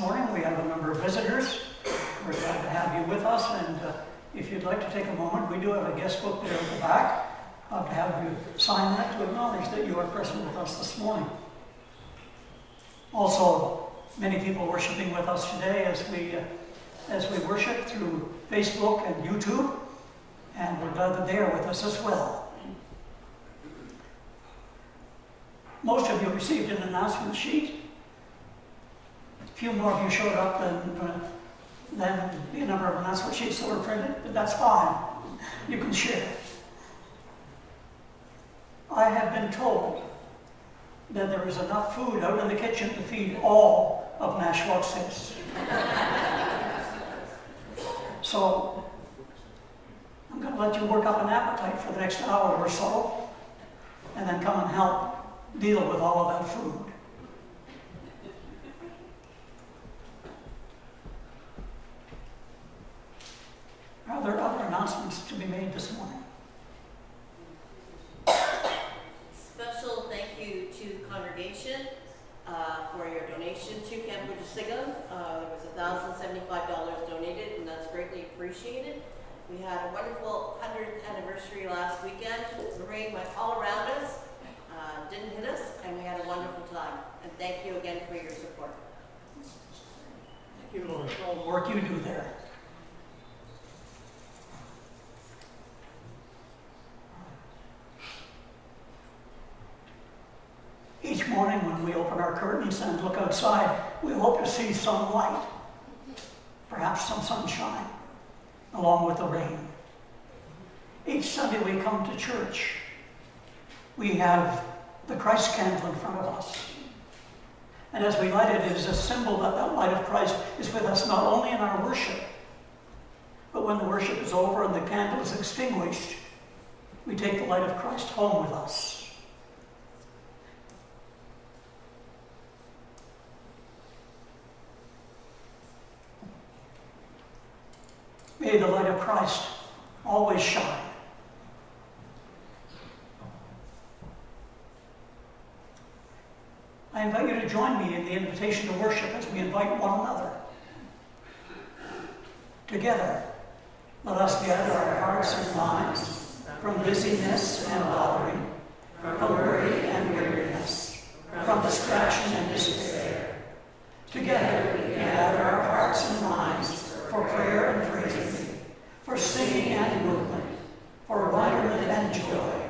morning. We have a number of visitors. We're glad to have you with us. And uh, if you'd like to take a moment, we do have a guest book there at the back. I'd to have you sign that to acknowledge that you are present with us this morning. Also, many people worshiping with us today as we, uh, as we worship through Facebook and YouTube. And we're glad that they are with us as well. Most of you received an announcement sheet few more of you showed up than, uh, than the number of announcements sheets that were printed, but that's fine. You can share. I have been told that there is enough food out in the kitchen to feed all of Nashua citizens. so I'm going to let you work up an appetite for the next hour or so, and then come and help deal with all of that food. Are there other announcements to be made this morning? Special thank you to the congregation uh, for your donation to Camp Wegesegum. Uh, there was $1,075 donated, and that's greatly appreciated. We had a wonderful 100th anniversary last weekend. The rain went all around us, uh, didn't hit us, and we had a wonderful time. And thank you again for your support. Thank you Lord, for all the work you do there. Each morning when we open our curtains and look outside, we hope to see some light, perhaps some sunshine, along with the rain. Each Sunday we come to church. We have the Christ candle in front of us. And as we light it, it is a symbol that that light of Christ is with us not only in our worship, but when the worship is over and the candle is extinguished, we take the light of Christ home with us. May the light of Christ always shine. I invite you to join me in the invitation to worship as we invite one another. Together, let us gather our hearts and minds from busyness and bothering, from worry and weariness, from distraction and despair. Together, we gather our hearts and minds for prayer and praise for singing and movement, for wonderment and joy.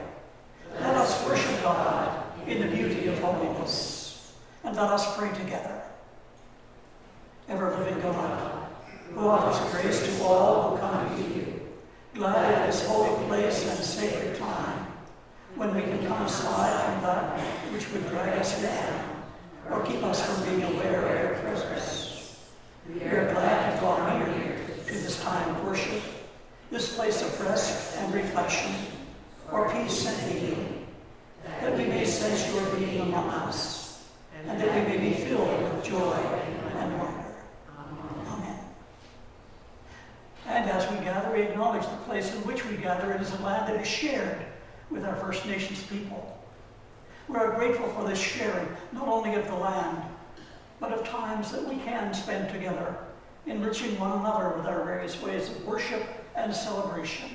Let us worship God in the beauty of holiness, and let us pray together. Ever living God, who offers grace to all who come to you, glad of this holy place and sacred time, when we can come aside from that which would drag us down or keep us from being aware of your presence. We are glad to draw near to this time of worship, this place of rest and reflection, or peace and healing, that we may sense your being among us, and that we may be filled with joy and wonder. Amen. And as we gather, we acknowledge the place in which we gather. It is a land that is shared with our First Nations people. We are grateful for this sharing, not only of the land, but of times that we can spend together, enriching one another with our various ways of worship and celebration.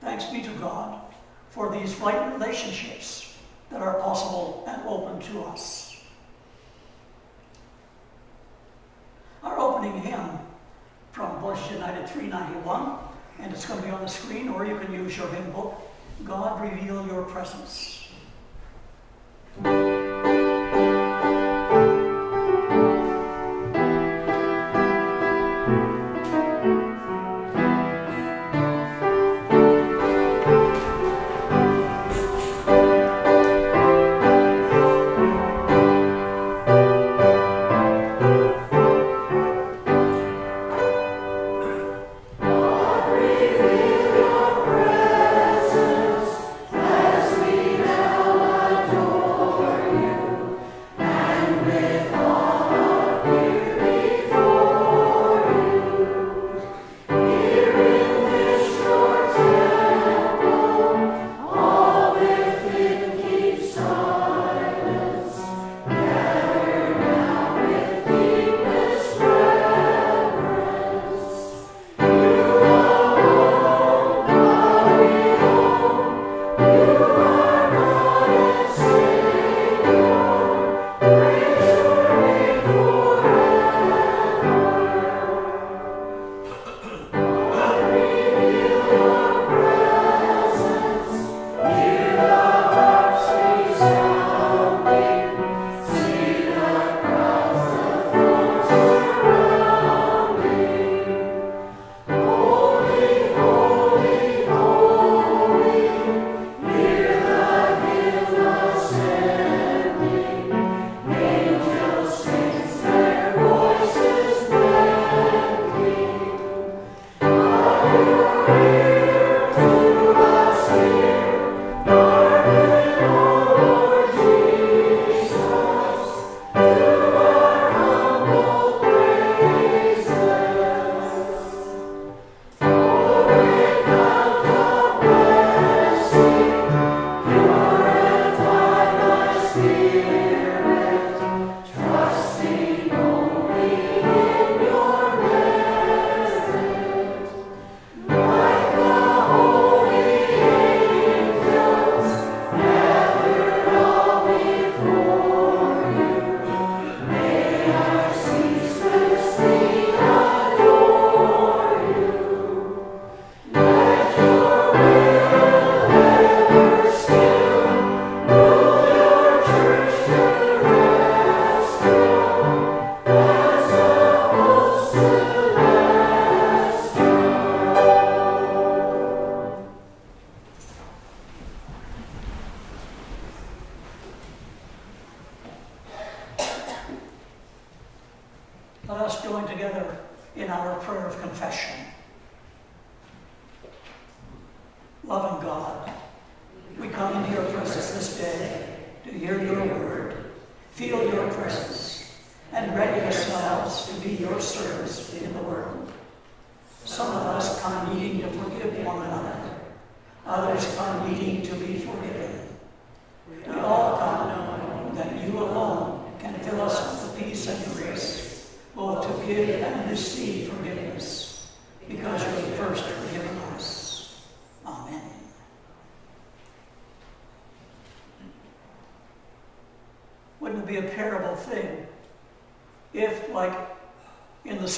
Thanks be to God for these right relationships that are possible and open to us. Our opening hymn from Bush United 391, and it's going to be on the screen, or you can use your hymn book, God Reveal Your Presence.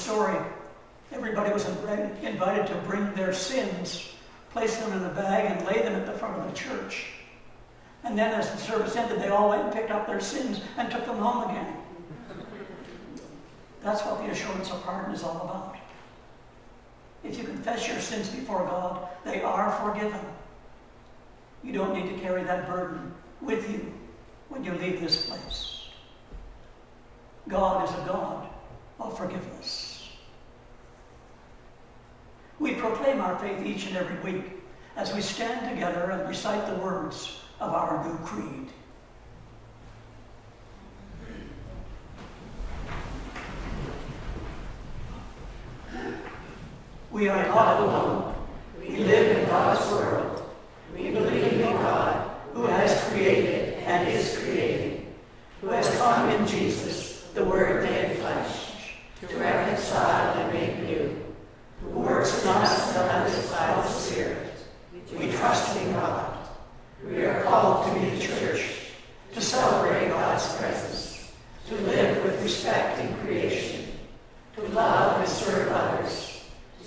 Story, everybody was invited to bring their sins, place them in a bag, and lay them at the front of the church. And then, as the service ended, they all went and picked up their sins and took them home again. That's what the assurance of pardon is all about. If you confess your sins before God, they are forgiven. You don't need to carry that burden with you when you leave this place. God is a God of forgiveness. We proclaim our faith each and every week as we stand together and recite the words of our new creed. We are not alone. We live in God's world. We believe in God, who has created and is creating, who has come in Jesus, the Word made flesh, to reconcile and make new, who We trust in God. We are called to be the church, to celebrate God's presence, to live with respect in creation, to love and serve others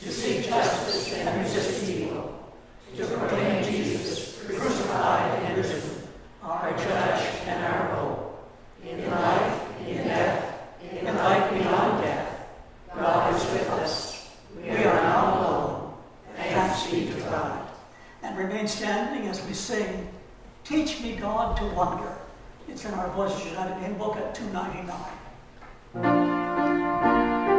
to seek justice and resist evil, to proclaim Jesus crucified and risen, our judge and our hope. In life, in death, in the life beyond death, God is with us. We are now alone. Thanks be to God. And remain standing as we sing, Teach Me, God, to Wonder. It's in our Voices United hymn book at 299.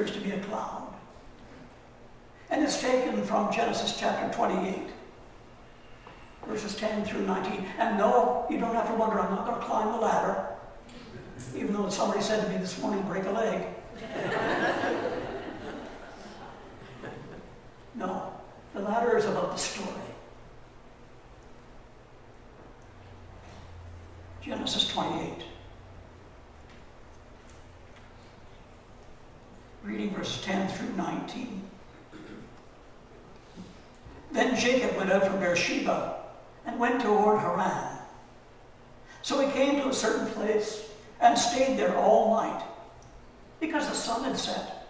Appears to be a cloud. And it's taken from Genesis chapter 28, verses 10 through 19. And no, you don't have to wonder, I'm not going to climb the ladder, even though somebody said to me this morning, break a leg. no, the ladder is about the story. Genesis 28. Reading verses 10 through 19. Then Jacob went out from Beersheba and went toward Haran. So he came to a certain place and stayed there all night because the sun had set.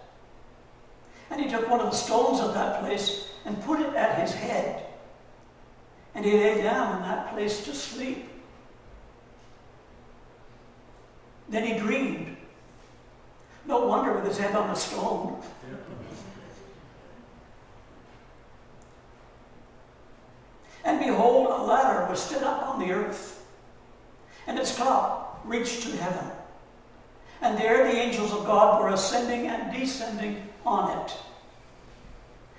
And he took one of the stones of that place and put it at his head. And he lay down in that place to sleep. Then he dreamed. No wonder with his head on a stone. And behold, a ladder was set up on the earth, and its top reached to heaven. And there the angels of God were ascending and descending on it.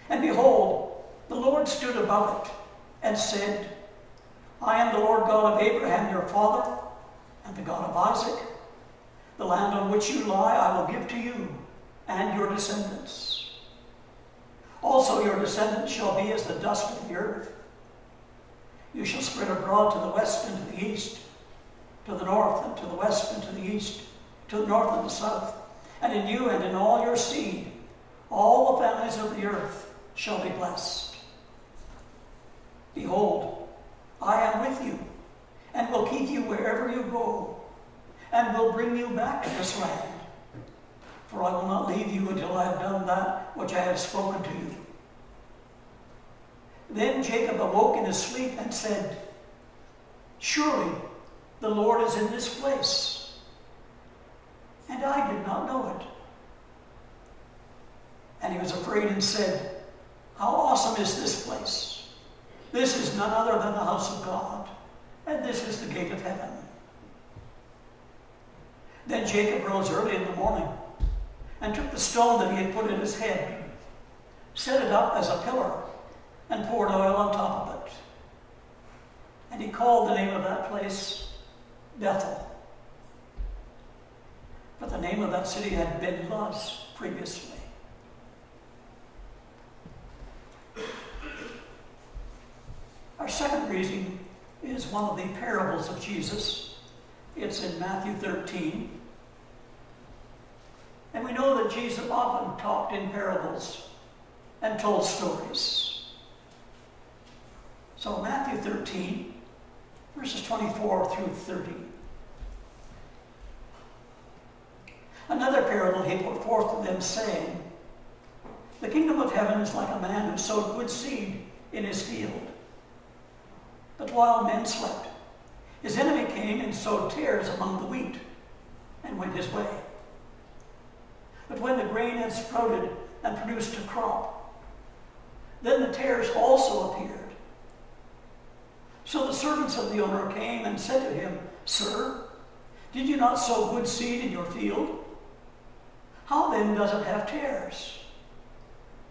And behold, the Lord stood above it and said, I am the Lord God of Abraham your father, and the God of Isaac. The land on which you lie I will give to you and your descendants. Also your descendants shall be as the dust of the earth. You shall spread abroad to the west and to the east, to the north and to the west and to the east, to the north and the south. And in you and in all your seed, all the families of the earth shall be blessed. Behold, I am with you, and will keep you wherever you go, and will bring you back to this land. For I will not leave you until I have done that which I have spoken to you. Then Jacob awoke in his sleep and said, Surely the Lord is in this place. And I did not know it. And he was afraid and said, How awesome is this place! This is none other than the house of God, and this is the gate of heaven. Then Jacob rose early in the morning and took the stone that he had put in his head, set it up as a pillar and poured oil on top of it. And he called the name of that place Bethel. But the name of that city had been Luz previously. Our second reading is one of the parables of Jesus. It's in Matthew 13. And we know that Jesus often talked in parables and told stories. So Matthew 13, verses 24 through 30. Another parable he put forth to them, saying, The kingdom of heaven is like a man who sowed good seed in his field. But while men slept, his enemy came and sowed tares among the wheat and went his way. But when the grain had sprouted and produced a crop, then the tares also appeared. So the servants of the owner came and said to him, Sir, did you not sow good seed in your field? How then does it have tares?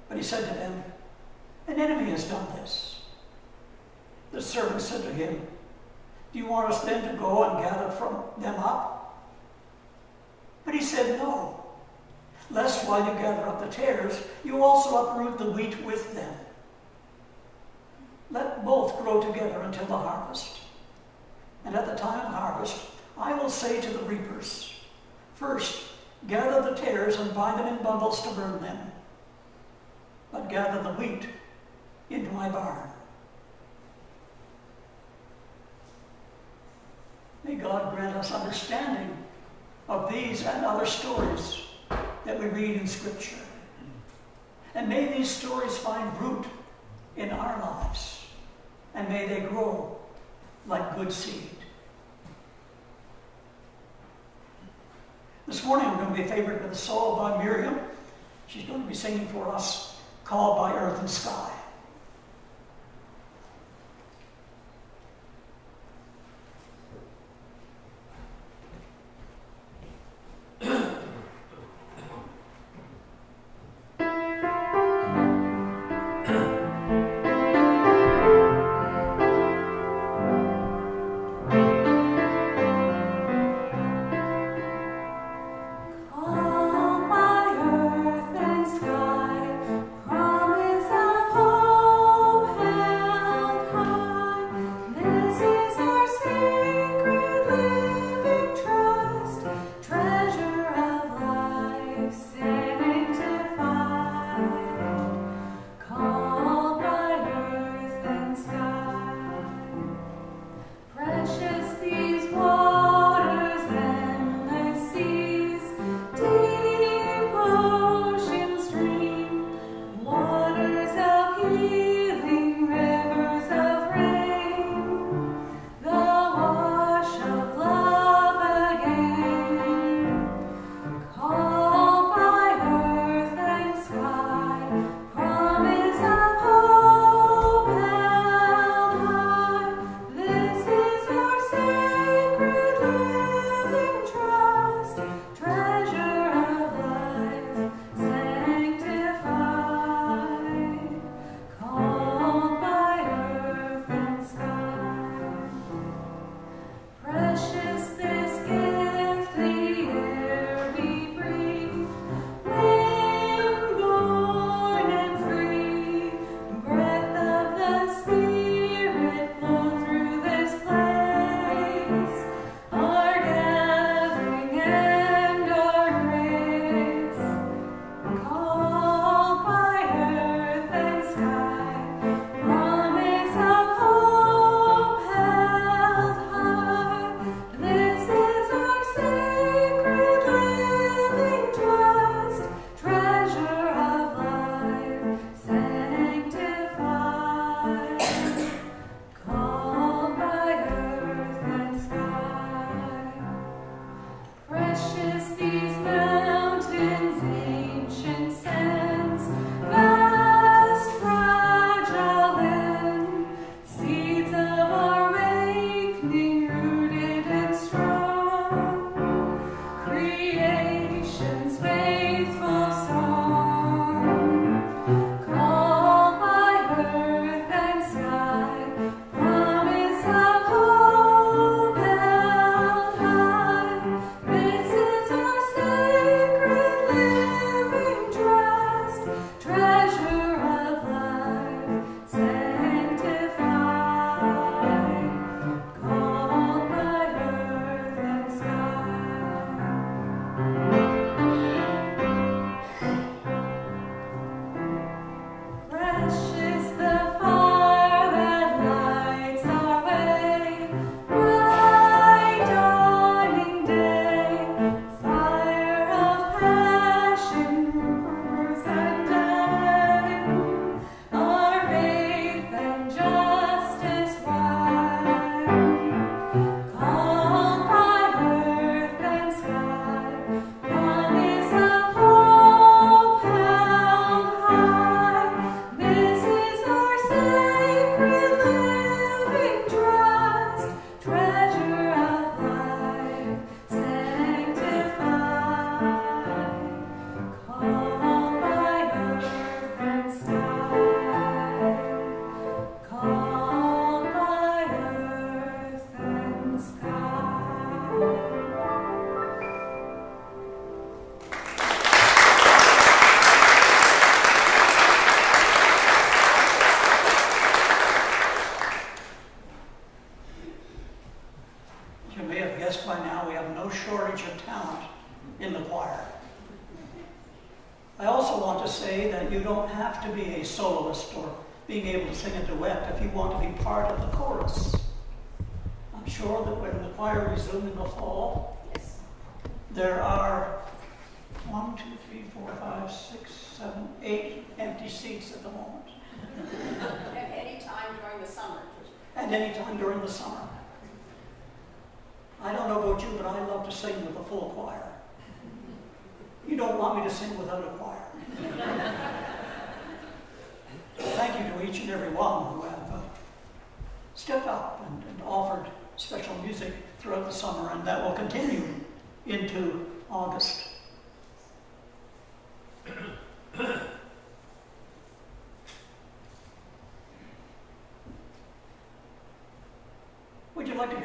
But he said to them, An enemy has done this. The servant said to him, Do you want us then to go and gather from them up? But he said, No, lest while you gather up the tares, you also uproot the wheat with them. Let both grow together until the harvest. And at the time of harvest, I will say to the reapers, First, gather the tares and bind them in bundles to burn them, but gather the wheat into my barn. May God grant us understanding of these and other stories that we read in Scripture. And may these stories find root in our lives and may they grow like good seed. This morning we're going to be favored with a solo by Miriam. She's going to be singing for us, Called by Earth and Sky.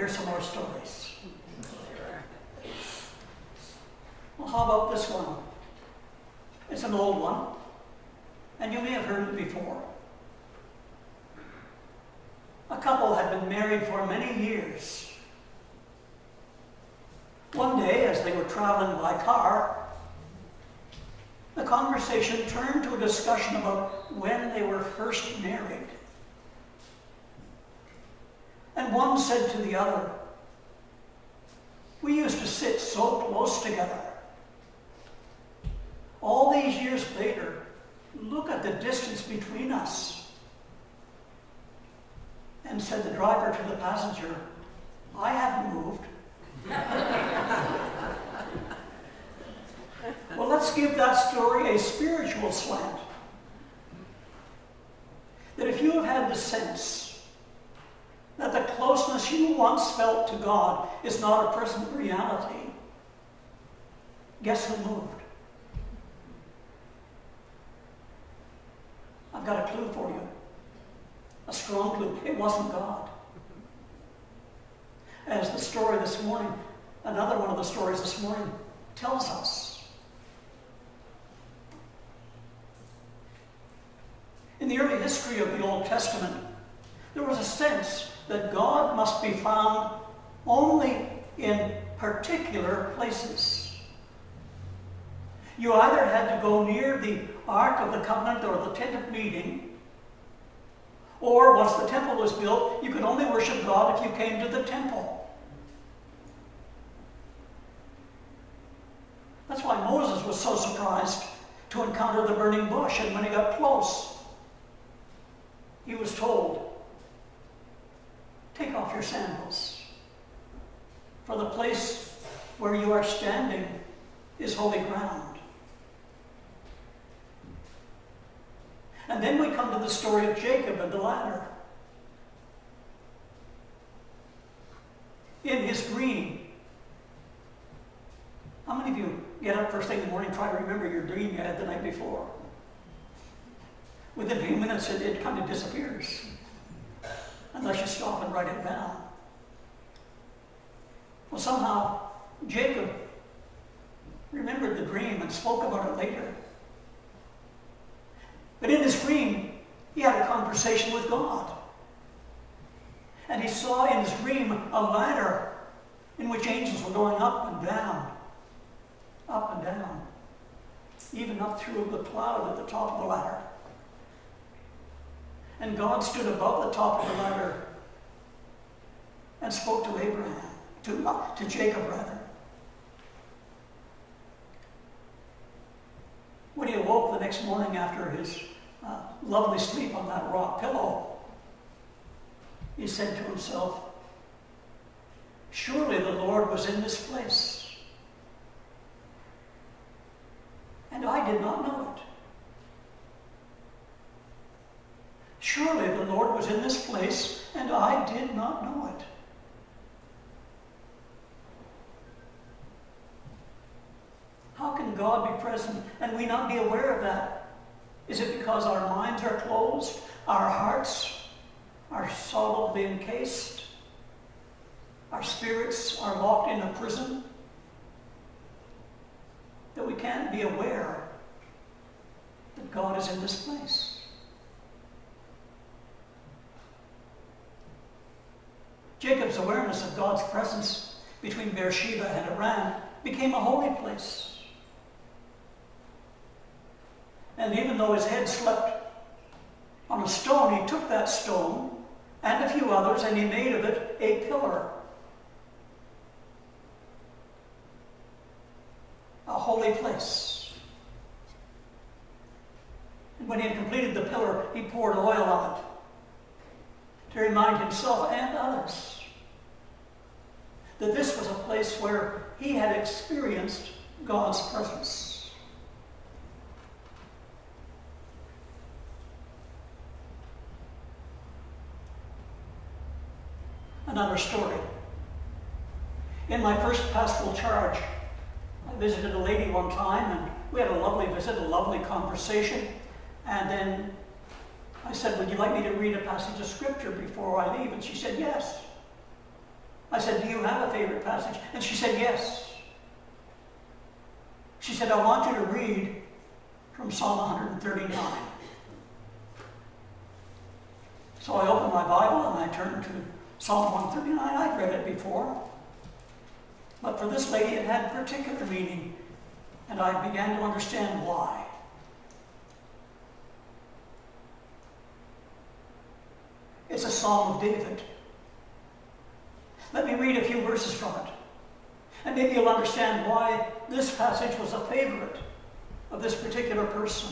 Some more stories? Well, how about this one? It's an old one, and you may have heard it before. A couple had been married for many years. One day, as they were traveling by car, the conversation turned to a discussion about when they were first married. And one said to the other, We used to sit so close together. All these years later, look at the distance between us. And said the driver to the passenger, I haven't moved. well, let's give that story a spiritual slant. That if you have had the sense that the closeness you once felt to God is not a present reality, guess who moved? I've got a clue for you. A strong clue. It wasn't God. As the story this morning, another one of the stories this morning tells us. In the early history of the Old Testament, there was a sense that God must be found only in particular places. You either had to go near the Ark of the Covenant or the tent of meeting, or once the temple was built, you could only worship God if you came to the temple. That's why Moses was so surprised to encounter the burning bush, and when he got close, he was told, Take off your sandals, for the place where you are standing is holy ground. And then we come to the story of Jacob and the ladder. In his dream, how many of you get up first thing in the morning try to remember your dream you had the night before? Within a few minutes, it, it kind of disappears unless you stop and write it down. Well, somehow, Jacob remembered the dream and spoke about it later. But in his dream, he had a conversation with God. And he saw in his dream a ladder in which angels were going up and down, up and down, even up through the cloud at the top of the ladder. And God stood above the top of the ladder and spoke to Abraham, to, uh, to Jacob rather. When he awoke the next morning after his uh, lovely sleep on that rock pillow, he said to himself, Surely the Lord was in this place. And I did not know it. Surely the Lord was in this place, and I did not know it. How can God be present and we not be aware of that? Is it because our minds are closed, our hearts are solidly encased, our spirits are locked in a prison? That we can't be aware that God is in this place. Jacob's awareness of God's presence between Beersheba and Haran became a holy place. And even though his head slept on a stone, he took that stone and a few others and he made of it a pillar. A holy place. And when he had completed the pillar, he poured oil on it to remind himself and others that this was a place where he had experienced God's presence. Another story. In my first pastoral charge, I visited a lady one time and we had a lovely visit, a lovely conversation, and then I said, Would you like me to read a passage of scripture before I leave? And she said, Yes. I said, Do you have a favorite passage? And she said, Yes. She said, I want you to read from Psalm 139. So I opened my Bible and I turned to Psalm 139. I'd read it before. But for this lady, it had particular meaning, and I began to understand why. It's a Psalm of David. Let me read a few verses from it. And maybe you'll understand why this passage was a favorite of this particular person.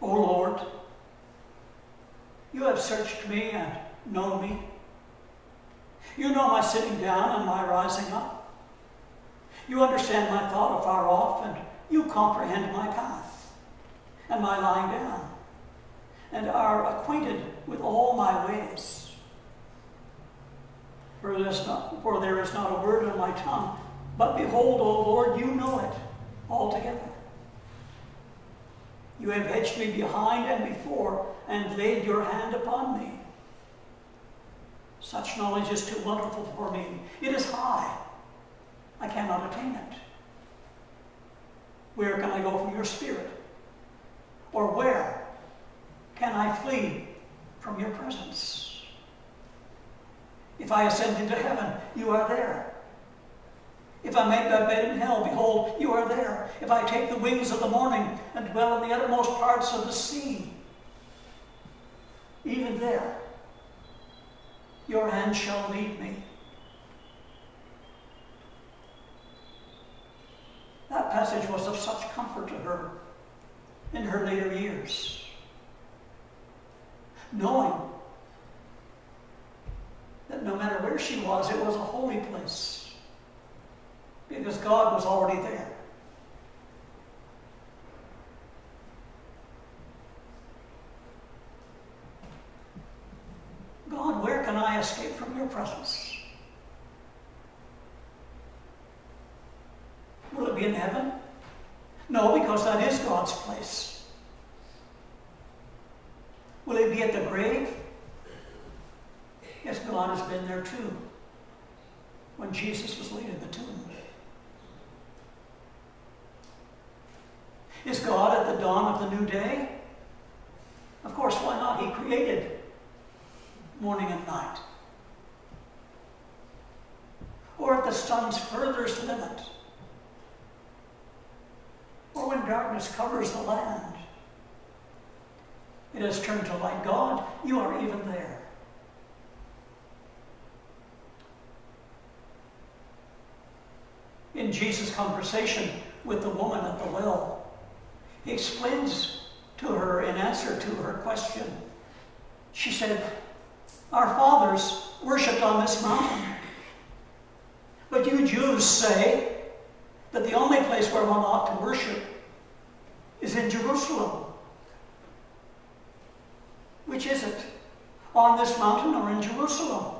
O Lord, you have searched me and known me. You know my sitting down and my rising up. You understand my thought afar off, and you comprehend my path and my lying down, and are acquainted with all my ways. For, not, for there is not a word on my tongue, but behold, O Lord, you know it altogether. You have hedged me behind and before, and laid your hand upon me. Such knowledge is too wonderful for me. It is high. I cannot attain it. Where can I go from your spirit? Or where can I flee from your presence? If I ascend into heaven, you are there. If I make my bed in hell, behold, you are there. If I take the wings of the morning and dwell in the uttermost parts of the sea, even there your hand shall lead me. That passage was of such comfort to her in her later years. Knowing that no matter where she was, it was a holy place because God was already there. God, where can I escape from your presence? Will it be in heaven? No, because that is God's place. Will it be at the grave? Yes, God has been there too when Jesus was laid in the tomb. Is God at the dawn of the new day? Of course, why not? He created morning and night. Or at the sun's furthest limit. Or when darkness covers the land. It has turned to light. God, you are even there. In Jesus' conversation with the woman at the well, he explains to her in answer to her question. She said, our fathers worshipped on this mountain. But you Jews say that the only place where one ought to worship is in Jerusalem. Which is it? On this mountain or in Jerusalem?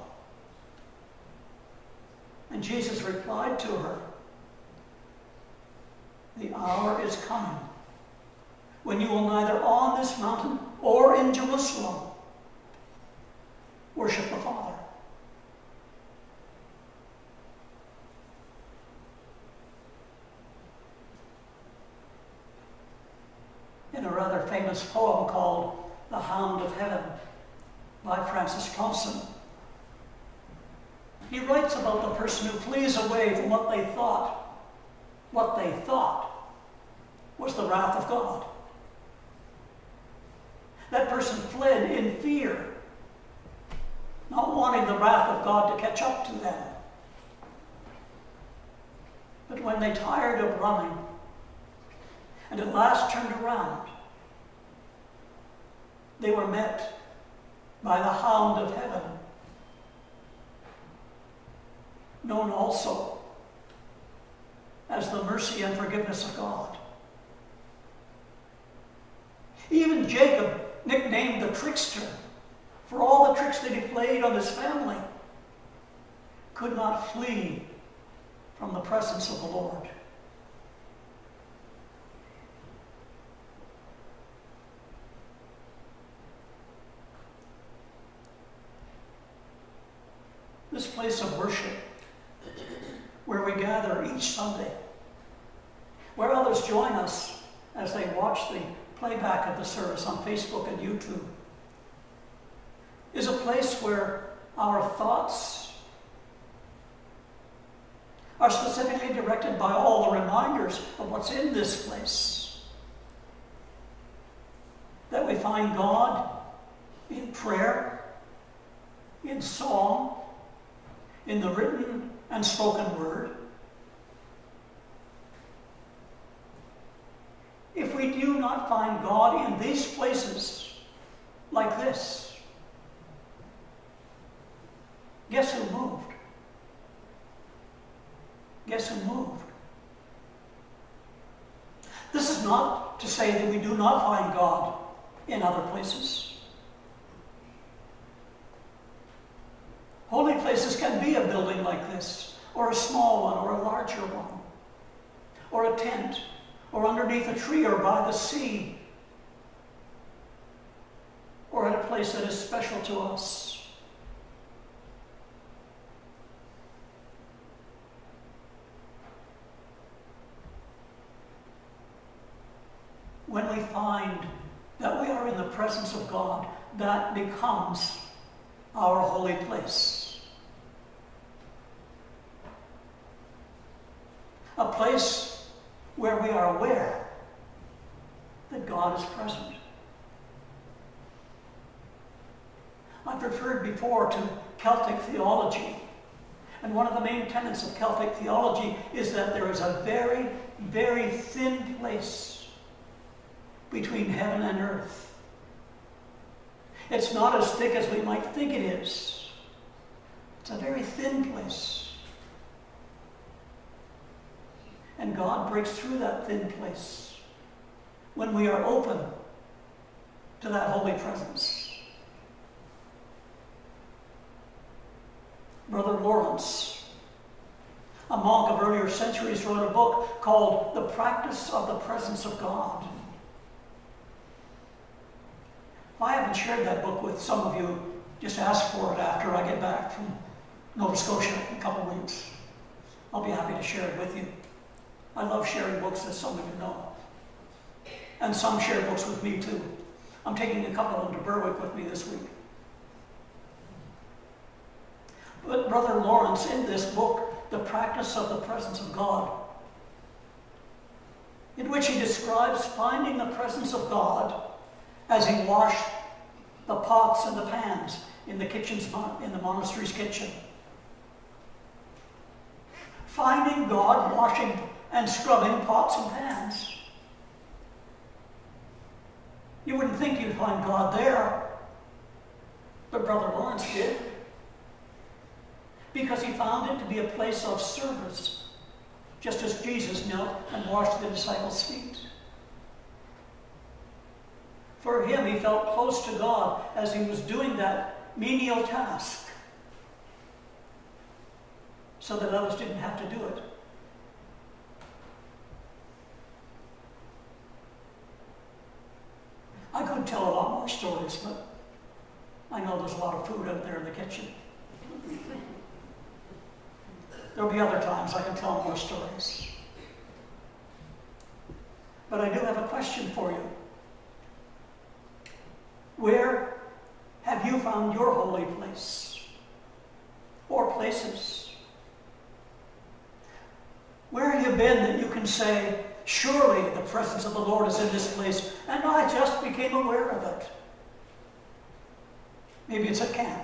And Jesus replied to her, The hour is coming when you will neither on this mountain or in Jerusalem worship the Father. In a rather famous poem called The Hound of Heaven by Francis Thompson, he writes about the person who flees away from what they thought, what they thought was the wrath of God. That person fled in fear not wanting the wrath of God to catch up to them. But when they tired of running and at last turned around, they were met by the hound of heaven, known also as the mercy and forgiveness of God. Even Jacob, nicknamed the trickster, for all the tricks that he played on his family, could not flee from the presence of the Lord. This place of worship, where we gather each Sunday, where others join us as they watch the playback of the service on Facebook and YouTube, is a place where our thoughts are specifically directed by all the reminders of what's in this place. That we find God in prayer, in song, in the written and spoken word. If we do not find God in these places like this, guess who moved? Guess who moved? This is not to say that we do not find God in other places. Holy places can be a building like this, or a small one, or a larger one, or a tent, or underneath a tree, or by the sea, or at a place that is special to us. When we find that we are in the presence of God, that becomes our holy place. A place where we are aware that God is present. I've referred before to Celtic theology. And one of the main tenets of Celtic theology is that there is a very, very thin place between heaven and earth. It's not as thick as we might think it is. It's a very thin place. And God breaks through that thin place when we are open to that holy presence. Brother Lawrence, a monk of earlier centuries, wrote a book called The Practice of the Presence of God. If I haven't shared that book with some of you, just ask for it after I get back from Nova Scotia in a couple weeks. I'll be happy to share it with you. I love sharing books, as some of you know. And some share books with me too. I'm taking a couple of them to Berwick with me this week. But Brother Lawrence, in this book, The Practice of the Presence of God, in which he describes finding the presence of God as he washed the pots and the pans in the kitchen's in the monastery's kitchen. Finding God washing and scrubbing pots and pans. You wouldn't think you'd find God there, but Brother Lawrence did. Because he found it to be a place of service, just as Jesus knelt and washed the disciples' feet. For him, he felt close to God as he was doing that menial task so that others didn't have to do it. I could tell a lot more stories, but I know there's a lot of food out there in the kitchen. There'll be other times I can tell more stories. But I do have a question for you. Where have you found your holy place? Or places? Where have you been that you can say, surely the presence of the Lord is in this place, and I just became aware of it? Maybe it's a camp.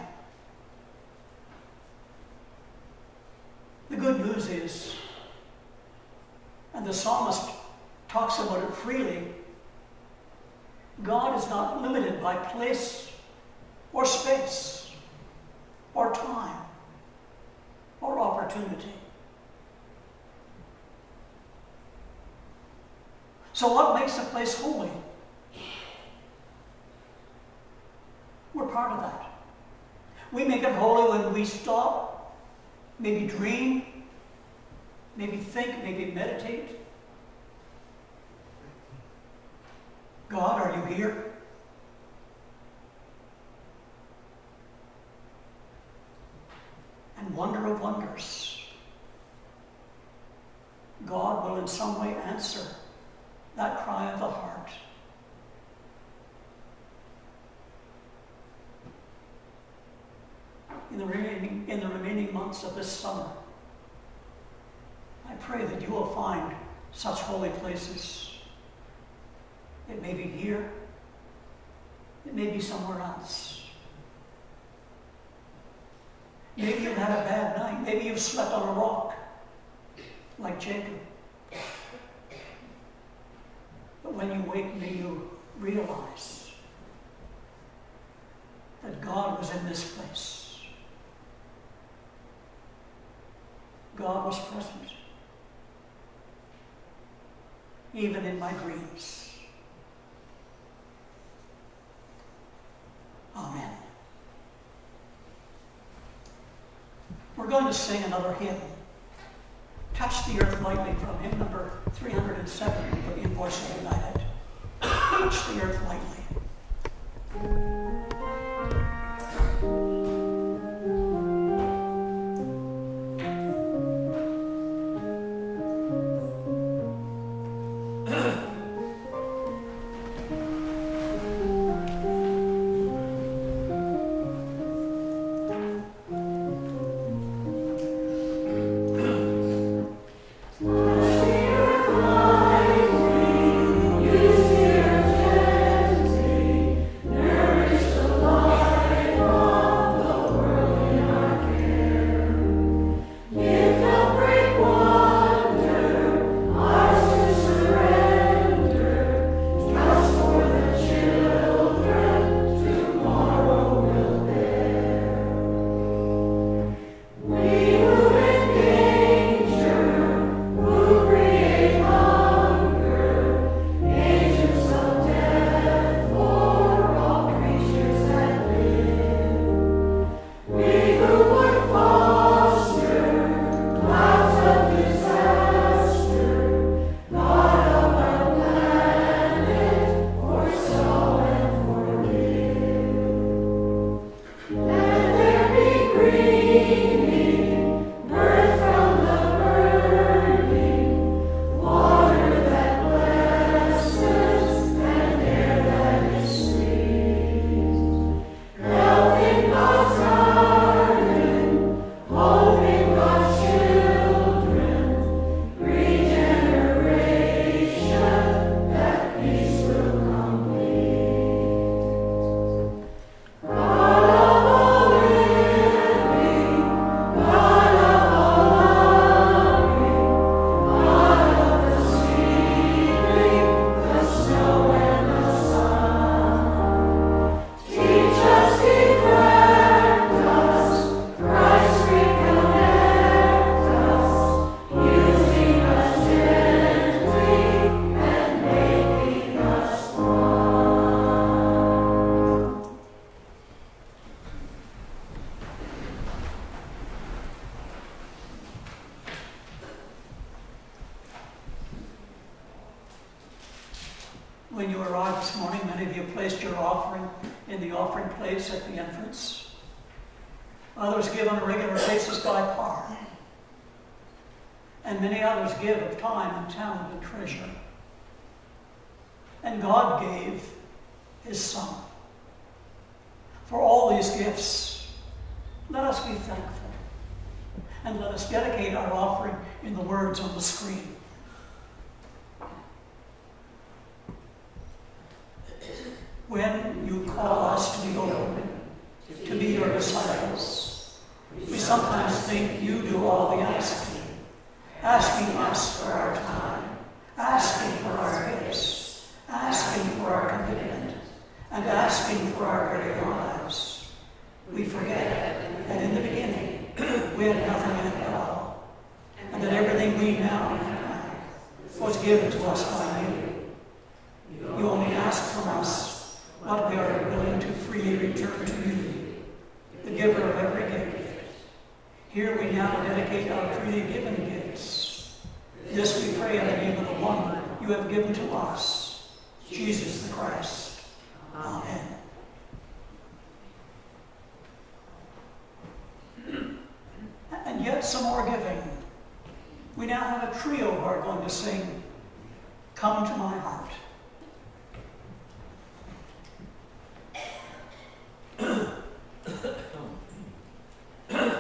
The good news is, and the psalmist talks about it freely, God is not limited by place or space or time or opportunity. So, what makes a place holy? We're part of that. We make it holy when we stop, maybe dream, maybe think, maybe meditate. God, are you here? And wonder of wonders. God will in some way answer that cry of the heart. In the remaining, in the remaining months of this summer, I pray that you will find such holy places. It may be here, it may be somewhere else. Maybe you've had a bad night. Maybe you've slept on a rock, like Jacob. But when you wake, may you realize that God was in this place. God was present, even in my dreams. Amen. We're going to sing another hymn. Touch the Earth Lightly from hymn number 307 in Voices United. Touch the Earth Lightly. Give of time and talent and treasure. And God gave His Son. For all these gifts, let us be thankful. And let us dedicate our offering in the words on the screen. when you call us to be open, to be your disciples. We sometimes think you do all the asking, asking us for our time, asking for our gifts, asking for our commitment, and asking for our very lives. We forget that in the beginning we had nothing at all, and that everything we now have was given to us by you. You only ask from us what we are willing to freely return to you. the giver of every gift. Here we now dedicate our freely given gifts. This we pray in the name of the one you have given to us, Jesus the Christ. Amen. And yet some more giving. We now have a trio who are going to sing, Come to My Heart.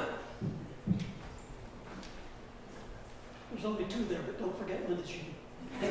There's only two there, but don't forget Linda Jean. Come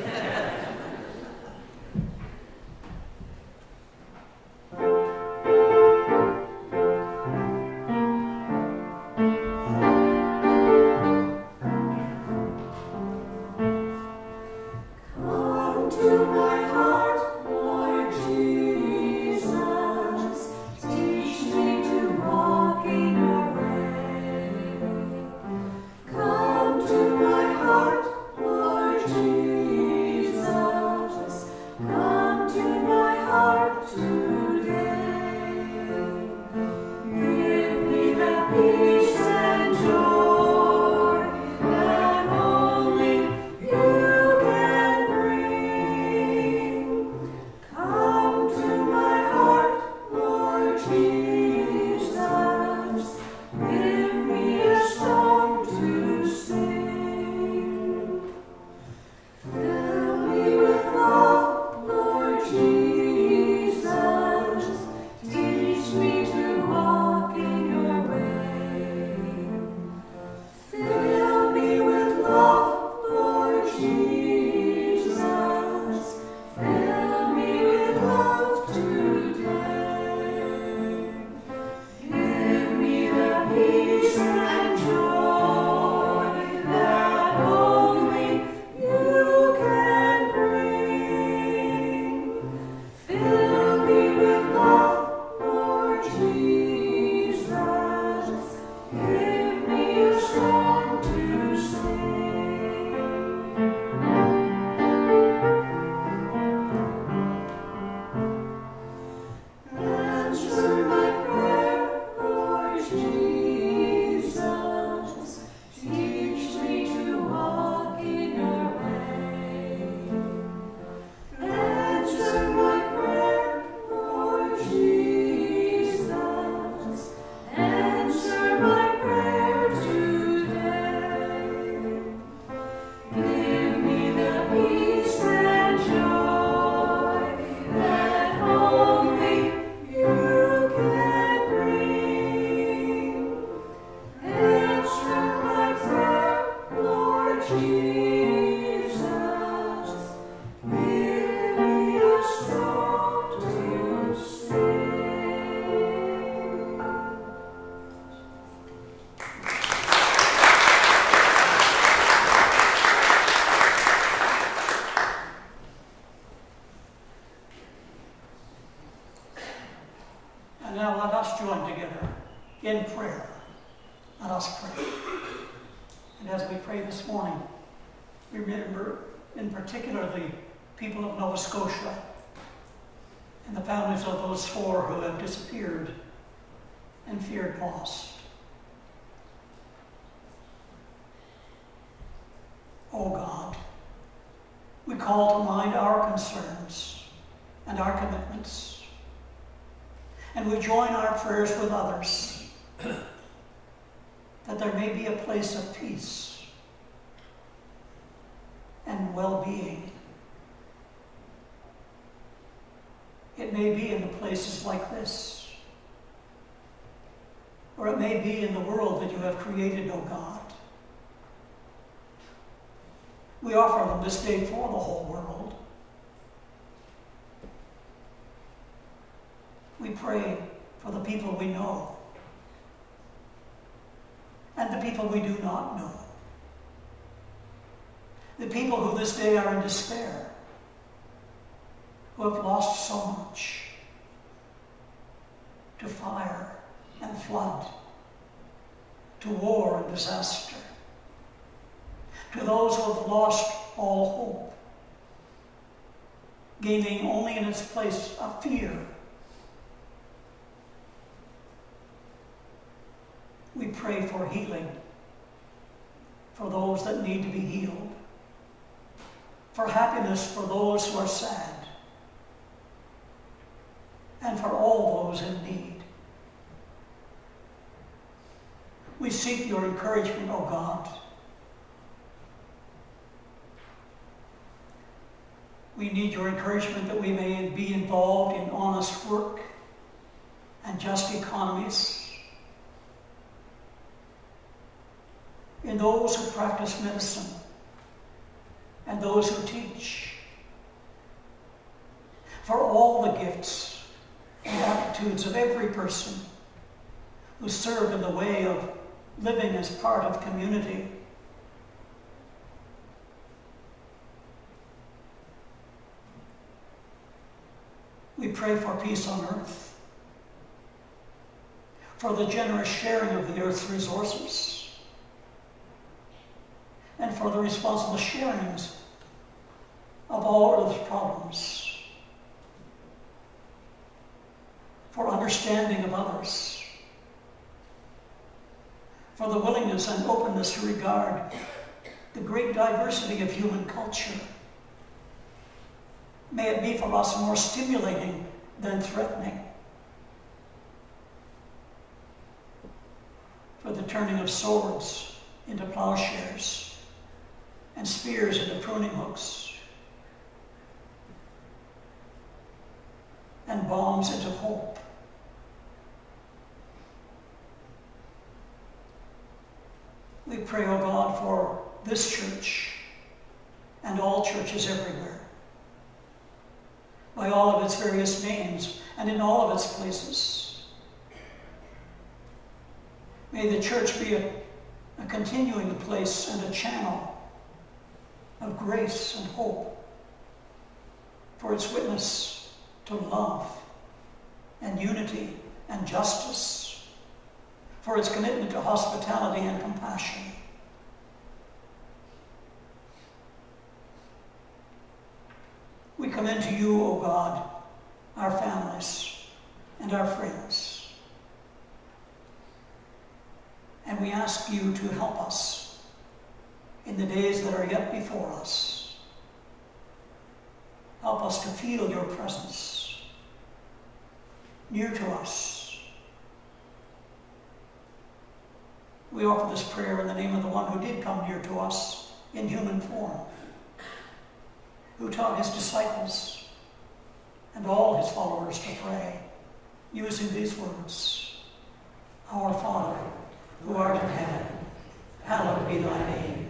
concerns and our commitments. And we join our prayers with others that there may be a place of peace and well being. It may be in the places like this, or it may be in the world that you have created, O God. We offer them this day for the whole world. We pray for the people we know and the people we do not know. The people who this day are in despair, who have lost so much to fire and flood, to war and disaster, to those who have lost all hope, gaining only in its place a fear We pray for healing for those that need to be healed, for happiness for those who are sad, and for all those in need. We seek your encouragement, O God. We need your encouragement that we may be involved in honest work and just economies. In those who practice medicine and those who teach. For all the gifts and attitudes of every person who serve in the way of living as part of community. We pray for peace on earth, for the generous sharing of the earth's resources, and for the responsible sharings of all earth's problems, for understanding of others, for the willingness and openness to regard the great diversity of human culture. May it be for us more stimulating than threatening. For the turning of swords into plowshares and spears into pruning hooks and bombs into hope. We pray, O oh God, for this church and all churches everywhere by all of its various names and in all of its places. May the church be a, a continuing place and a channel of grace and hope for its witness to love and unity and justice, for its commitment to hospitality and compassion We commend to you, O God, our families and our friends. And we ask you to help us in the days that are yet before us. Help us to feel your presence near to us. We offer this prayer in the name of the one who did come near to us in human form who taught his disciples and all his followers to pray using these words Our Father, who art in heaven, hallowed be thy name.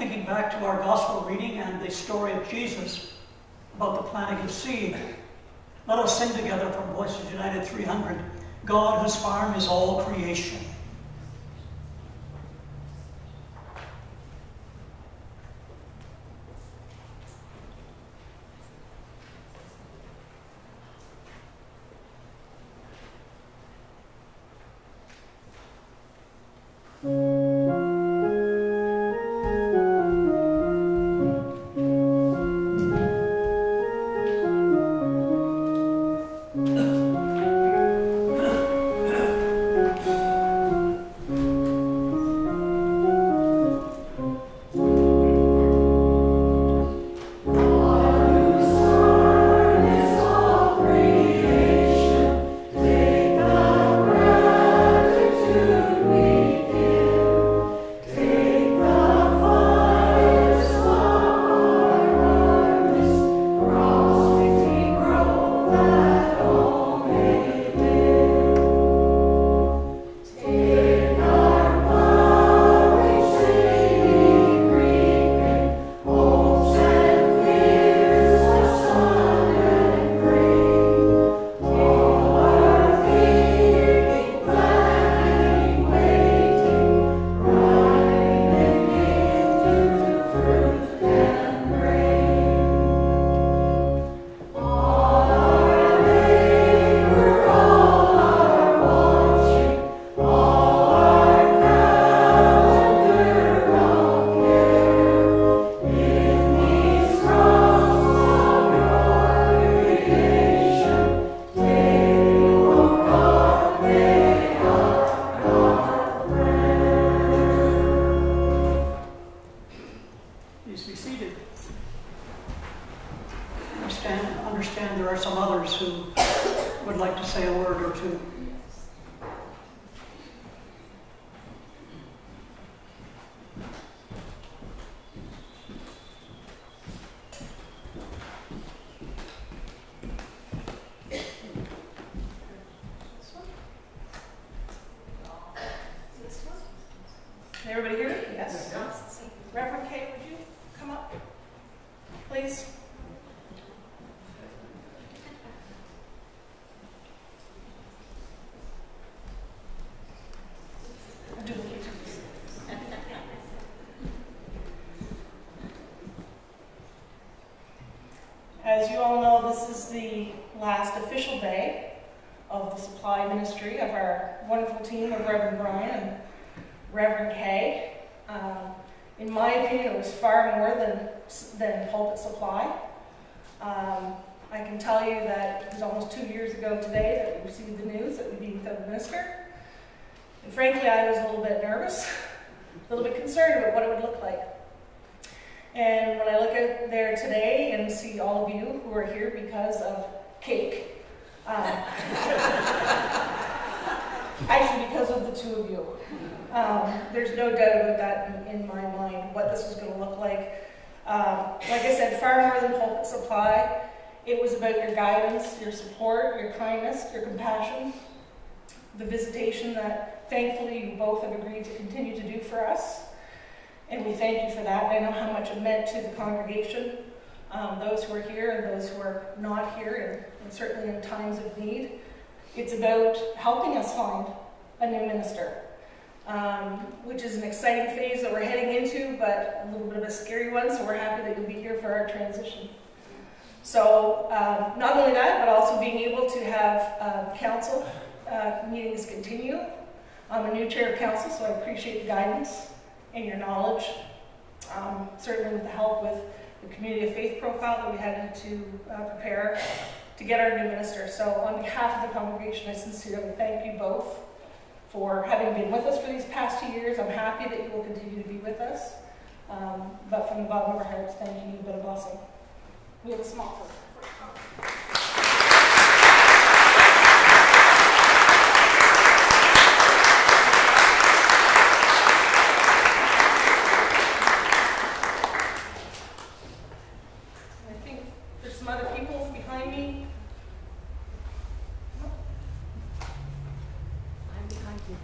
Thinking back to our gospel reading and the story of Jesus about the planting of seed, let us sing together from Voices United 300 God whose farm is all creation. It was almost two years ago today that we received the news that we'd be without a minister. And frankly, I was a little bit nervous, a little bit concerned about what it would look like. And when I look at there today and see all of you who are here because of cake, um, actually because of the two of you, um, there's no doubt about that in, in my mind, what this was going to look like. Um, like I said, far more than pulpit supply. It was about your guidance, your support, your kindness, your compassion, the visitation that thankfully you both have agreed to continue to do for us. And we thank you for that. I know how much it meant to the congregation, um, those who are here and those who are not here, and, and certainly in times of need. It's about helping us find a new minister um, which is an exciting phase that we're heading into, but a little bit of a scary one, so we're happy that you'll be here for our transition. So, um, not only that, but also being able to have uh, council uh, meetings continue. I'm a new chair of council, so I appreciate the guidance and your knowledge. Um, certainly, with the help with the community of faith profile that we had to uh, prepare to get our new minister. So, on behalf of the congregation, I sincerely thank you both for having been with us for these past two years. I'm happy that you will continue to be with us. Um, but from the bottom of our hearts, thank you. You've been a blessing. We have a small token. I think there's some other people behind me. I'm behind you.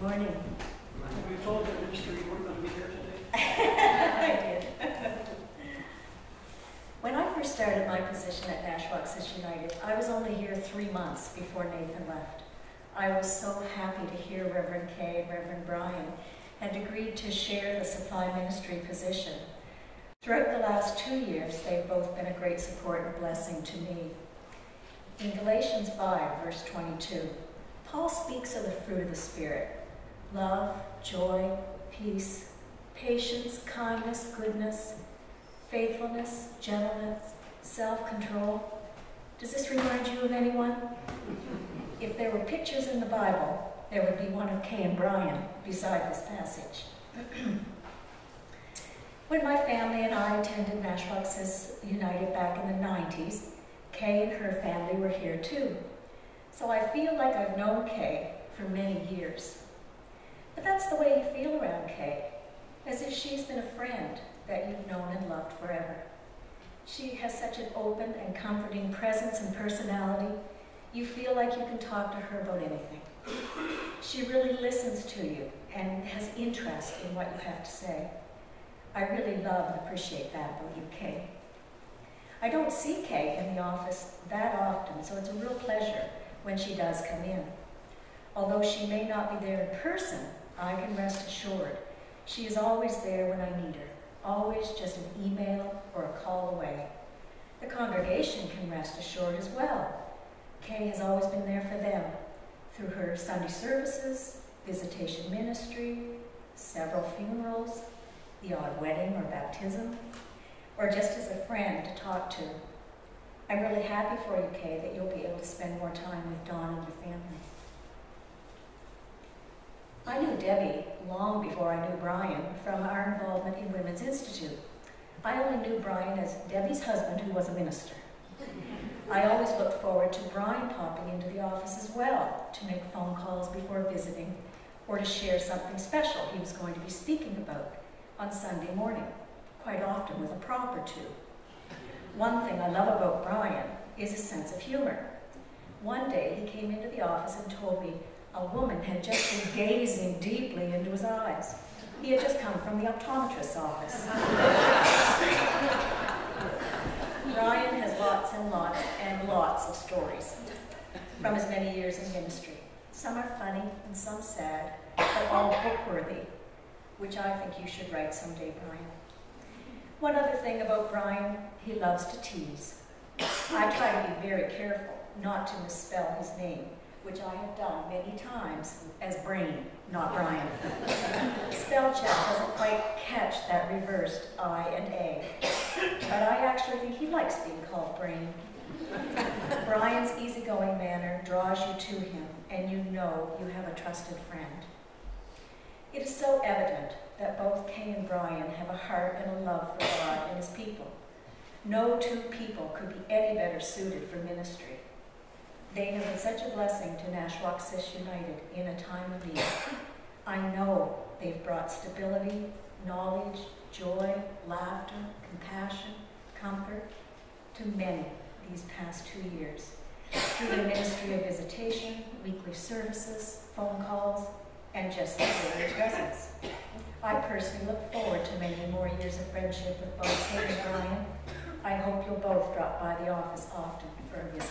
Morning. Have you told the minister you weren't going to be here today? I did. When I first started my position at Nashwaaksis United, I was only here three months before Nathan left. I was so happy to hear Reverend Kay and Reverend Brian had agreed to share the supply ministry position. Throughout the last two years, they've both been a great support and blessing to me. In Galatians 5, verse 22, Paul speaks of the fruit of the Spirit love, joy, peace, patience, kindness, goodness, faithfulness, gentleness, self control. Does this remind you of anyone? If there were pictures in the Bible, there would be one of Kay and Brian beside this passage. when my family and I attended Nashwaaksis United back in the 90s, Kay and her family were here too. So I feel like I've known Kay for many years. But that's the way you feel around Kay, as if she's been a friend that you've known and loved forever. She has such an open and comforting presence and personality. You feel like you can talk to her about anything. She really listens to you and has interest in what you have to say. I really love and appreciate that about you, Kay. I don't see Kay in the office that often, so it's a real pleasure when she does come in. Although she may not be there in person, I can rest assured she is always there when I need her, always just an email or a call away. The congregation can rest assured as well. Kay has always been there for them through her Sunday services, visitation ministry, several funerals, the odd wedding or baptism, or just as a friend to talk to. I'm really happy for you, Kay, that you'll be able to spend more time with Dawn and your family. I knew Debbie long before I knew Brian from our involvement in Women's Institute. I only knew Brian as Debbie's husband, who was a minister. I always looked forward to Brian popping into the office as well to make phone calls before visiting or to share something special he was going to be speaking about on Sunday morning, quite often with a prop or two. One thing I love about Brian is his sense of humor. One day he came into the office and told me a woman had just been gazing deeply into his eyes. He had just come from the optometrist's office. Brian has lots and lots and lots of stories from his many years in ministry. Some are funny and some sad, but all book-worthy, which I think you should write someday, Brian. One other thing about Brian, he loves to tease. I try to be very careful not to misspell his name, which I have done many times as Brain, not Brian. Spell check doesn't quite catch that reversed I and A, but I actually think he likes being called Brain. Brian's easygoing manner draws you to him, and you know you have a trusted friend. It is so evident that both Kay and Brian have a heart and a love for God and his people. No two people could be any better suited for ministry. They have been such a blessing to Nashwaaksis United in a time of need. I know they've brought stability, knowledge, joy, laughter, compassion, comfort to many these past two years through the ministry of visitation, weekly services, phone calls, and just the daily presence. I personally look forward to many more years of friendship with both Kate and Brian. I hope you'll both drop by the office often for a visit.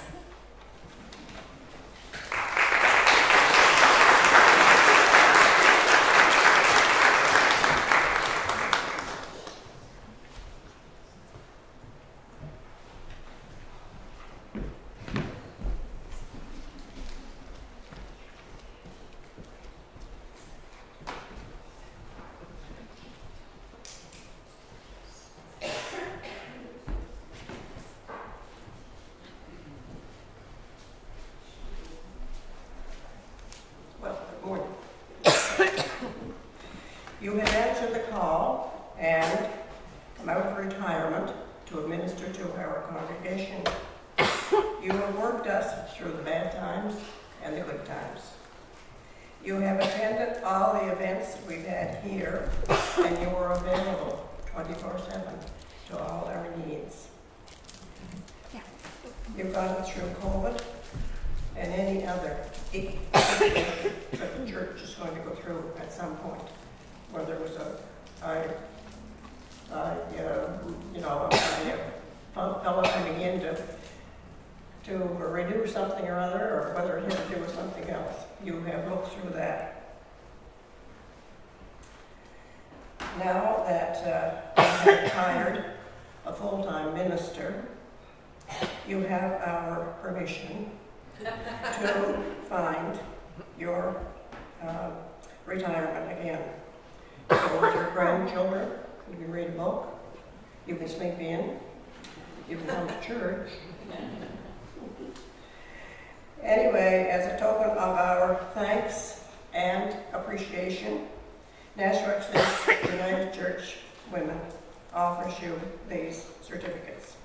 Offers you these certificates.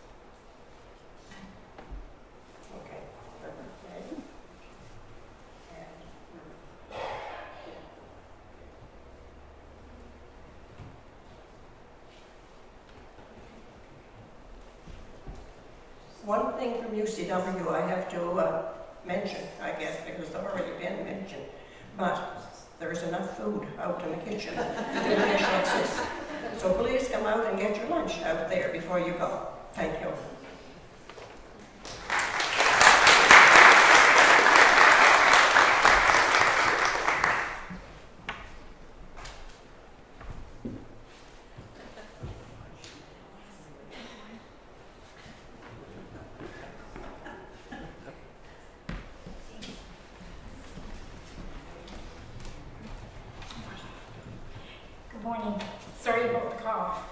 Okay. One thing from UCW I have to uh, mention, I guess, because it's already been mentioned, but there's enough food out in the kitchen. So please come out and get your lunch out there before you go. Thank you. Good morning. Sorry about the cough.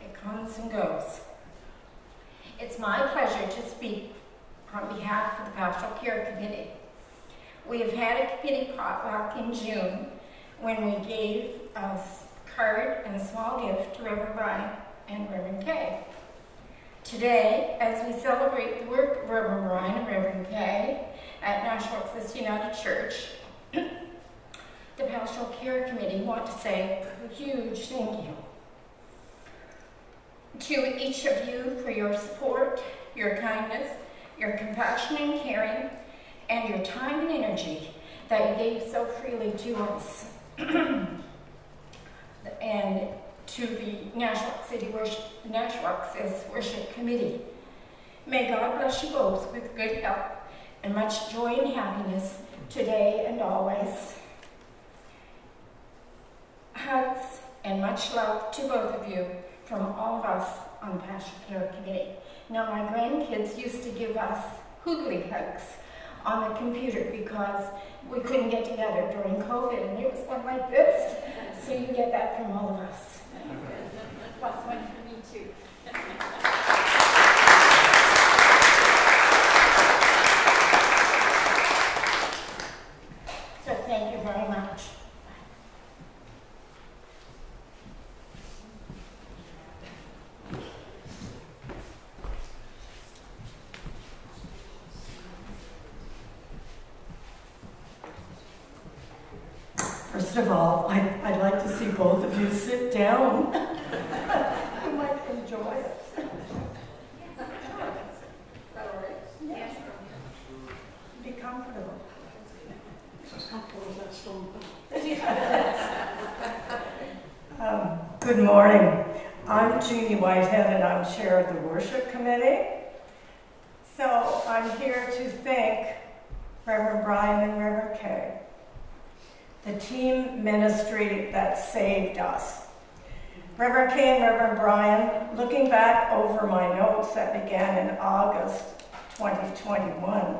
It comes and goes. It's my pleasure to speak on behalf of the Pastoral Care Committee. We have had a committee potluck in June when we gave a s- card and a small gift to Reverend Brian and Reverend Kay. Today, as we celebrate the work of Reverend Brian and Reverend Kay at Nashwaaksis United Church, the Pastoral Care Committee want to say a huge thank you to each of you for your support, your kindness, your compassion and caring, and your time and energy that you gave so freely to us. and to the Nashwauk City Worship, Nashwaaksis Worship Committee. May God bless you both with good health and much joy and happiness today and always. Hugs and much love to both of you from all of us on the Pastor Care Committee. Now, my grandkids used to give us hoogly hugs on the computer because we couldn't get together during COVID, and it was one like this. Get that from all of us. Plus one for me too. So thank you very much. First of all, I, I'd like to see both of you sit down. You might enjoy it. Be comfortable. Um, Good morning. I'm Jeannie Whitehead and I'm Chair of the Worship Committee. So I'm here to thank Reverend Brian and Reverend Kay the team ministry that saved us. Reverend Kay and Reverend Brian, looking back over my notes that began in August 2021,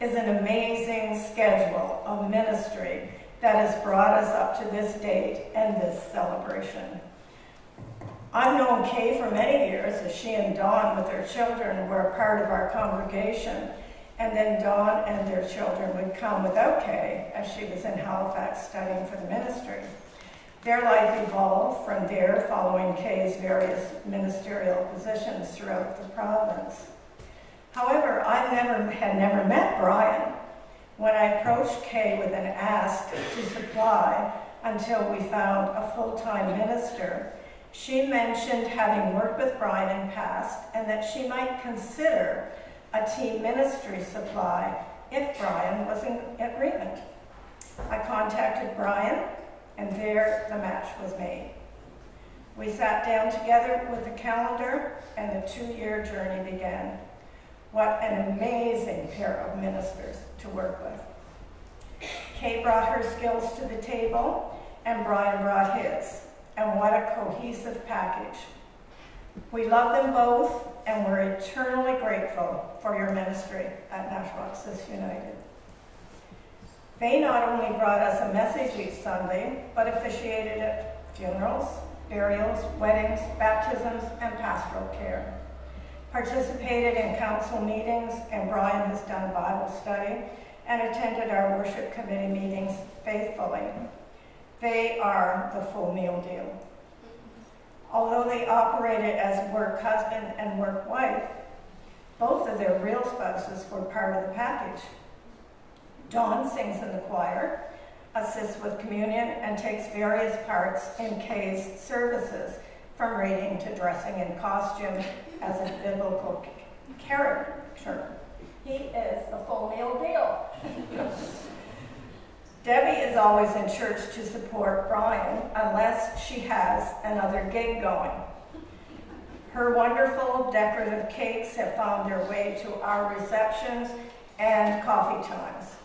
is an amazing schedule of ministry that has brought us up to this date and this celebration. I've known Kay for many years as she and Dawn with their children were part of our congregation and then Dawn and their children would come without Kay as she was in Halifax studying for the ministry. Their life evolved from there following Kay's various ministerial positions throughout the province. However, I never had never met Brian. When I approached Kay with an ask to supply until we found a full-time minister, she mentioned having worked with Brian in past and that she might consider a team ministry supply if Brian was in agreement. I contacted Brian, and there the match was made. We sat down together with the calendar, and the two-year journey began. What an amazing pair of ministers to work with. Kay brought her skills to the table, and Brian brought his. And what a cohesive package. We love them both, and we're eternally grateful for your ministry at Nashwaaksis United. They not only brought us a message each Sunday, but officiated at funerals, burials, weddings, baptisms, and pastoral care. Participated in council meetings, and Brian has done Bible study and attended our worship committee meetings faithfully. They are the full meal deal. Although they operated as work husband and work wife, both of their real spouses were part of the package. Dawn sings in the choir, assists with communion, and takes various parts in Kay's services, from reading to dressing in costume as a biblical character. He is the full meal deal. Debbie is always in church to support Brian unless she has another gig going. Her wonderful decorative cakes have found their way to our receptions and coffee times.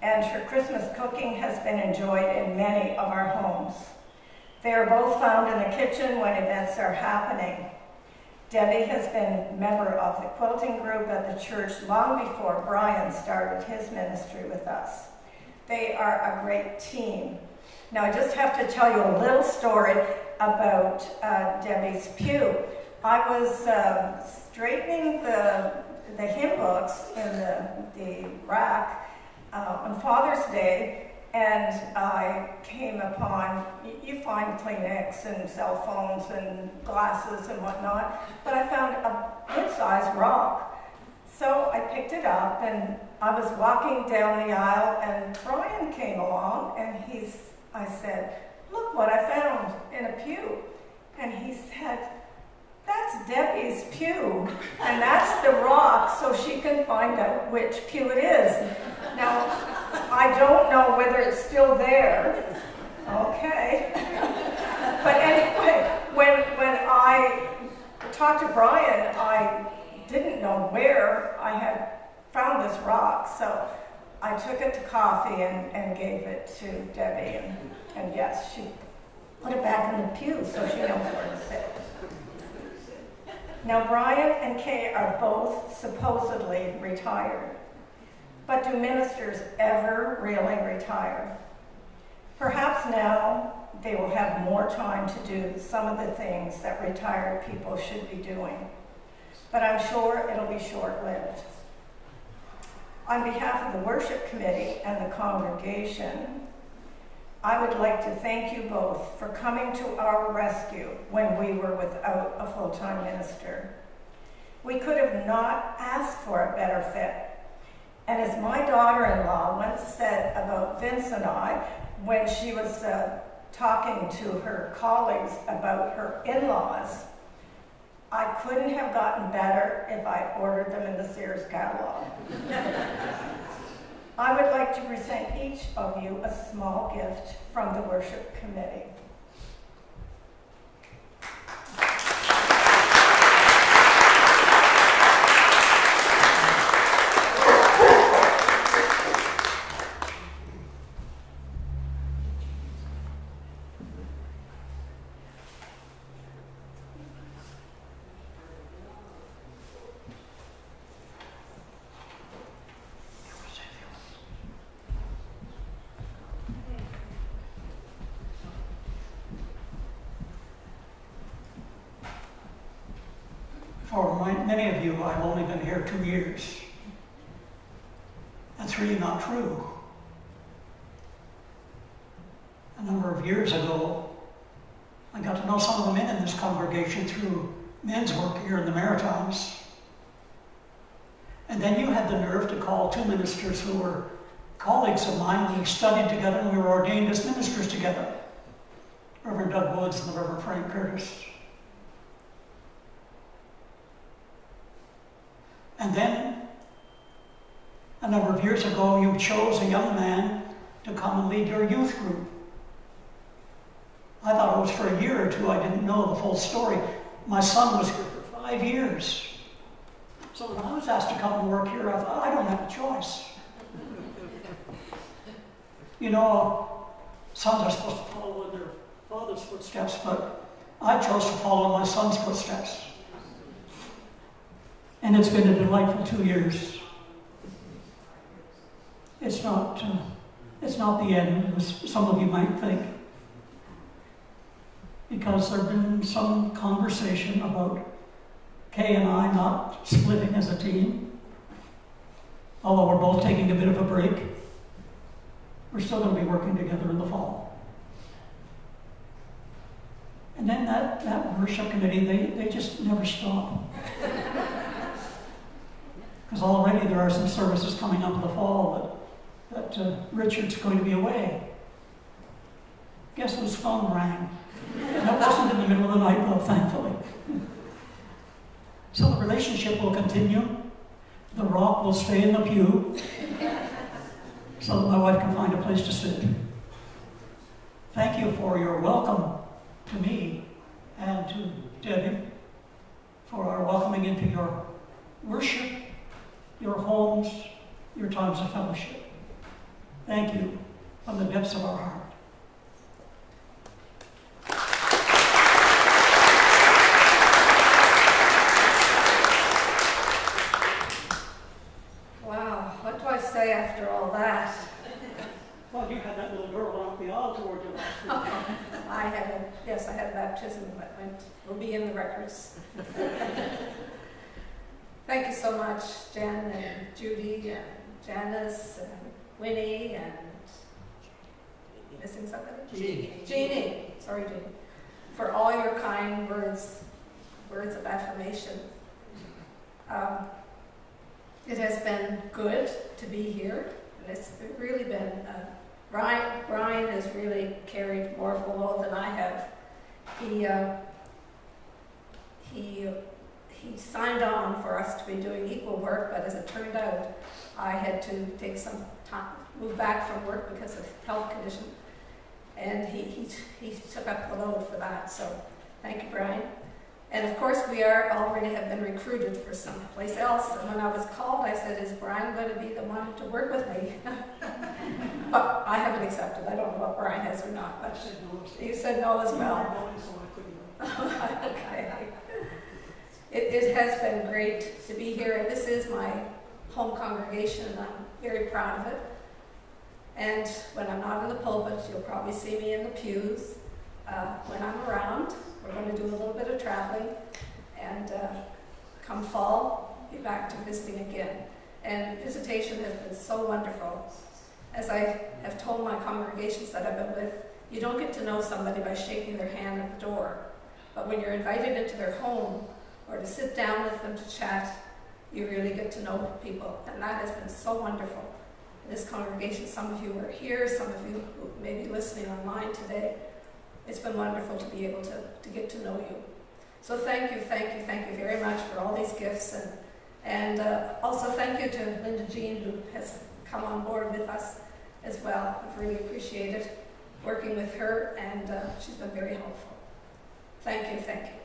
And her Christmas cooking has been enjoyed in many of our homes. They are both found in the kitchen when events are happening. Debbie has been a member of the quilting group at the church long before Brian started his ministry with us. They are a great team. Now, I just have to tell you a little story about uh, Debbie's pew. I was uh, straightening the, the hymn books in the, the rack uh, on Father's Day, and I came upon, you find Kleenex and cell phones and glasses and whatnot, but I found a good-sized rock. So I picked it up and I was walking down the aisle and Brian came along and he's, I said, look what I found in a pew. And he said, that's Debbie's pew, and that's the rock, so she can find out which pew it is. Now, I don't know whether it's still there. Okay. But anyway, when, when I talked to Brian, I didn't know where I had found this rock, so I took it to coffee and, and gave it to Debbie, and, and yes, she put it back in the pew so she knows where to sit. Now, Brian and Kay are both supposedly retired, but do ministers ever really retire? Perhaps now they will have more time to do some of the things that retired people should be doing, but I'm sure it'll be short lived. On behalf of the worship committee and the congregation, I would like to thank you both for coming to our rescue when we were without a full-time minister. We could have not asked for a better fit. And as my daughter-in-law once said about Vince and I, when she was uh, talking to her colleagues about her in-laws, I couldn't have gotten better if I ordered them in the Sears catalog. I would like to present each of you a small gift from the worship committee. For my- many of I've only been here two years. That's really not true. A number of years ago, I got to know some of the men in this congregation through men's work here in the Maritimes. And then you had the nerve to call two ministers who were colleagues of mine. We studied together and we were ordained as ministers together Reverend Doug Woods and the Reverend Frank Curtis. And then, a number of years ago, you chose a young man to come and lead your youth group. I thought it was for a year or two. I didn't know the full story. My son was here for five years. So when I was asked to come and work here, I thought, I don't have a choice. You know, sons are supposed to follow in their father's footsteps, but I chose to follow my son's footsteps. And it's been a delightful two years. It's not, uh, it's not the end, as some of you might think. Because there have been some conversation about Kay and I not splitting as a team. Although we're both taking a bit of a break, we're still going to be working together in the fall. And then that, that worship committee, they, they just never stop. Because already there are some services coming up in the fall that, that uh, Richard's going to be away. Guess whose phone rang? that wasn't in the middle of the night, though, thankfully. So the relationship will continue. The rock will stay in the pew so that my wife can find a place to sit. Thank you for your welcome to me and to Debbie for our welcoming into your worship, your homes, your times of fellowship. Thank you from the depths of our heart. Wow, what do I say after all that? Well, you had that little girl off the altar toward you last week. I had a, yes, I had a baptism, but went, will be in the records. Thank you so much, Jen and Judy and Janice and Winnie and missing somebody? Jeannie. Jeannie, sorry Jeannie, for all your kind words, words of affirmation. Um, it has been good to be here, and it's really been, uh, Brian, Brian has really carried more of the load than I have. He, uh, he, he signed on for us to be doing equal work, but as it turned out, I had to take some time, move back from work because of health condition. And he, he, he took up the load for that, so thank you, Brian. And of course, we are already have been recruited for someplace else. And when I was called, I said, "Is Brian going to be the one to work with me?" but I haven't accepted. I don't know what Brian has or not, but you said no as well. okay. It, it has been great to be here, and this is my home congregation, I'm very proud of it. And when I'm not in the pulpit, you'll probably see me in the pews. Uh, when I'm around, we're going to do a little bit of traveling, and uh, come fall, be back to visiting again. And visitation has been so wonderful. As I have told my congregations that I've been with, you don't get to know somebody by shaking their hand at the door. But when you're invited into their home or to sit down with them to chat, you really get to know people. And that has been so wonderful. This congregation, some of you are here, some of you who may be listening online today. It's been wonderful to be able to, to get to know you. So thank you, thank you, thank you very much for all these gifts. And, and uh, also thank you to Linda Jean, who has come on board with us as well. I've really appreciated working with her, and uh, she's been very helpful. Thank you, thank you.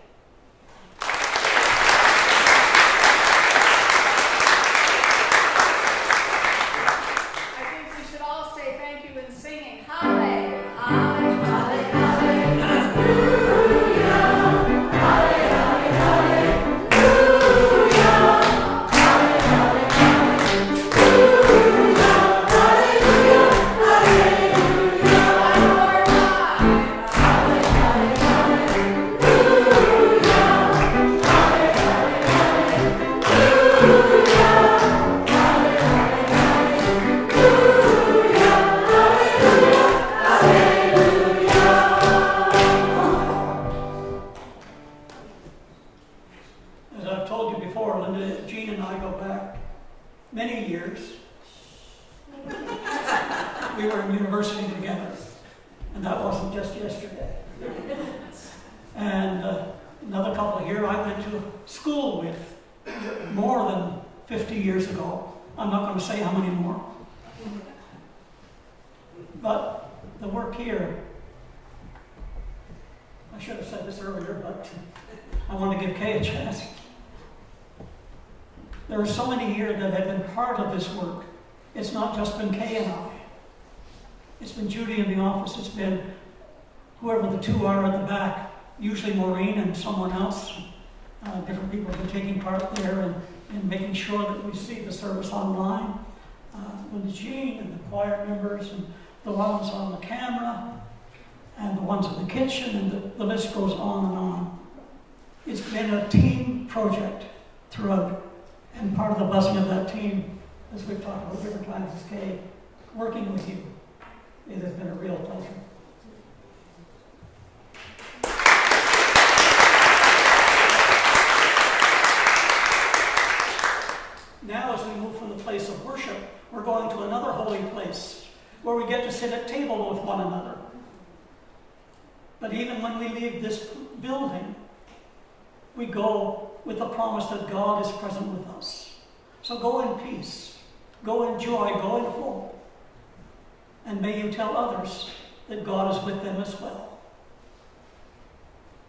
Tell others that God is with them as well.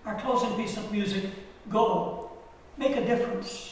Our closing piece of music, Go, make a difference.